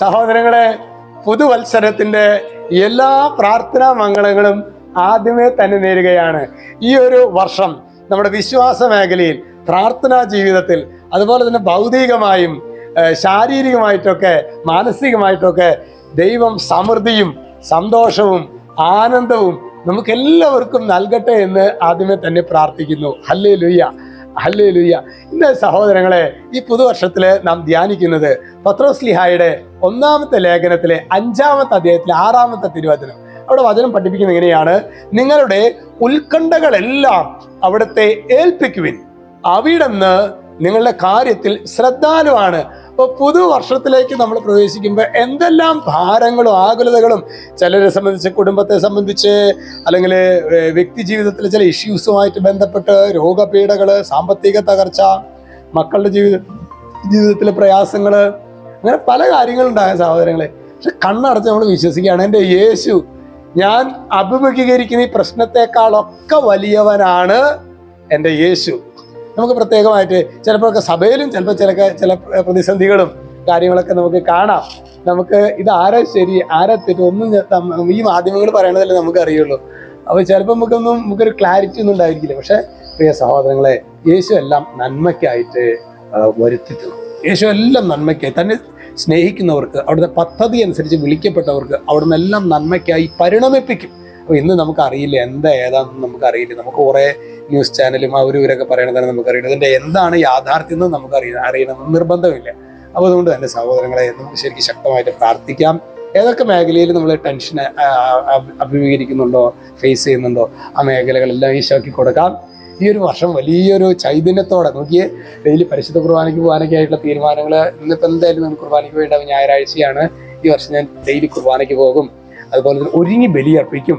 സഹോദരങ്ങളെ പുതുവത്സരത്തിന്റെ എല്ലാ പ്രാർത്ഥനാ മംഗളങ്ങളും ആദ്യമേ തന്നെ നേരുകയാണ്. ഈ ഒരു വർഷം നമ്മുടെ വിശ്വാസ മേഖലയിൽ പ്രാർത്ഥനാ ജീവിതത്തിൽ അതുപോലെ തന്നെ ഭൗതികമായും ശാരീരികമായിട്ടൊക്കെ മാനസികമായിട്ടൊക്കെ ദൈവം സമൃദ്ധിയും സന്തോഷവും ആനന്ദവും നമുക്കെല്ലാവർക്കും നൽകട്ടെ എന്ന് ആദ്യമേ തന്നെ പ്രാർത്ഥിക്കുന്നു. ഹല്ലേ ലുയ്യ ഹല്ലേ ലുയ്യ ഇന്ന് സഹോദരങ്ങളെ ഈ പുതുവർഷത്തിൽ നാം ധ്യാനിക്കുന്നത് പത്രോസ്ലിഹായുടെ ഒന്നാമത്തെ ലേഖനത്തിലെ അഞ്ചാമത്തെ അദ്ദേഹത്തിലെ ആറാമത്തെ തിരുവചനം. അവിടെ വചനം പഠിപ്പിക്കുന്നത് എങ്ങനെയാണ്? നിങ്ങളുടെ ഉത്കണ്ഠകളെല്ലാം അവിടുത്തെ ഏൽപ്പിക്കുവിൻ. അവിടുന്ന് നിങ്ങളുടെ കാര്യത്തിൽ ശ്രദ്ധാലുവാണ്. അപ്പോൾ പുതുവർഷത്തിലേക്ക് നമ്മൾ പ്രവേശിക്കുമ്പോൾ എന്തെല്ലാം ഭാരങ്ങളും ആകുലതകളും ചിലരെ സംബന്ധിച്ച് കുടുംബത്തെ സംബന്ധിച്ച് അല്ലെങ്കിൽ വ്യക്തി ജീവിതത്തിലെ ചില ഇഷ്യൂസുമായിട്ട് ബന്ധപ്പെട്ട് രോഗപീഠകൾ സാമ്പത്തിക തകർച്ച മക്കളുടെ ജീവിത ജീവിതത്തിലെ പ്രയാസങ്ങൾ അങ്ങനെ പല കാര്യങ്ങളുണ്ടായ സഹോദരങ്ങളെ പക്ഷെ കണ്ണടച്ച് നമ്മൾ വിശ്വസിക്കുകയാണ് എന്റെ യേശു ഞാൻ അഭിമുഖീകരിക്കുന്ന ഈ പ്രശ്നത്തെക്കാളൊക്കെ വലിയവനാണ് എന്റെ യേശു. നമുക്ക് പ്രത്യേകമായിട്ട് ചിലപ്പോഴൊക്കെ സഭയിലും ചിലപ്പോൾ ചില ചില പ്രതിസന്ധികളും കാര്യങ്ങളൊക്കെ നമുക്ക് കാണാം. നമുക്ക് ഇത് ആരാ ശരി ആരാ തെറ്റ് ഒന്നും ഈ മാധ്യമങ്ങൾ പറയണതല്ലേ നമുക്ക് അറിയുള്ളൂ. അപ്പോൾ ചിലപ്പോൾ നമുക്കൊന്നും നമുക്കൊരു ക്ലാരിറ്റി ഒന്നും ഉണ്ടായിരിക്കില്ല. പക്ഷെ പ്രിയ സഹോദരങ്ങളെ യേശു എല്ലാം നന്മയ്ക്കായിട്ട് വരുത്തി യേശു എല്ലാം നന്മയ്ക്കായി. തന്നെ സ്നേഹിക്കുന്നവർക്ക് അവിടുത്തെ പദ്ധതി അനുസരിച്ച് വിളിക്കപ്പെട്ടവർക്ക് അവിടുന്ന് എല്ലാം നന്മയ്ക്കായി പരിണമിപ്പിക്കും. അപ്പോൾ ഇന്ന് നമുക്ക് അറിയില്ല എന്താ ഏതാണെന്ന് നമുക്ക് അറിയില്ല നമുക്ക് കുറേ ന്യൂസ് ചാനലും അവരും ഇവരൊക്കെ പറയണതാണ് നമുക്ക് അറിയണം ഇതിന്റെ എന്താണ് യാഥാർത്ഥ്യം എന്ന് നമുക്ക് അറിയണം. അറിയണമെന്ന് നിർബന്ധമില്ല. അപ്പോൾ അതുകൊണ്ട് തന്നെ സഹോദരങ്ങളെ നമുക്ക് ശരിക്കും ശക്തമായിട്ട് പ്രാർത്ഥിക്കാം. ഏതൊക്കെ മേഖലയിൽ നമ്മൾ ടെൻഷൻ അഭിമുഖീകരിക്കുന്നുണ്ടോ ഫേസ് ചെയ്യുന്നുണ്ടോ ആ മേഖലകളെല്ലാം ഈശോക്കി കൊടുക്കാം. ഈ ഒരു വർഷം വലിയൊരു ചൈതന്യത്തോടെ നോക്കിയേ ഡെയിലി പരിശുദ്ധ കുർബാനയ്ക്ക് പോകാനൊക്കെ ആയിട്ടുള്ള തീരുമാനങ്ങൾ ഇന്നിപ്പോൾ എന്തായാലും നമ്മൾ കുർബാനയ്ക്ക് വേണ്ട ഞായറാഴ്ചയാണ്. ഈ വർഷം ഞാൻ ഡെയിലി കുർബാനയ്ക്ക് പോകും. അതുപോലെ തന്നെ ഒരുങ്ങി ബലിയർപ്പിക്കും.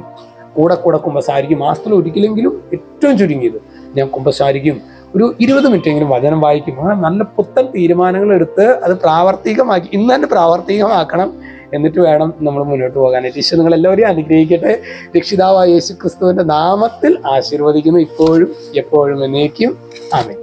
കൂടെ കൂടെ കുമ്പസാരിക്കും. മാസത്തിൽ ഒരിക്കലെങ്കിലും ഏറ്റവും ചുരുങ്ങിയത് ഞാൻ കുമ്പസാരിക്കും. ഒരു ഇരുപത് മിനിറ്റെങ്കിലും വചനം വായിക്കും. അങ്ങനെ നല്ല പുത്തൻ തീരുമാനങ്ങൾ എടുത്ത് അത് പ്രാവർത്തികമാക്കി ഇന്ന് തന്നെ പ്രാവർത്തികമാക്കണം എന്നിട്ട് വേണം നമ്മൾ മുന്നോട്ട് പോകാനായിട്ട്. ഈശോ നിങ്ങൾ എല്ലാവരെയും അനുഗ്രഹിക്കട്ടെ. രക്ഷിതാവായ യേശു ക്രിസ്തുവിന്റെ നാമത്തിൽ ആശീർവദിക്കുന്നു. ഇപ്പോഴും എപ്പോഴും എന്നേക്കും. ആമേ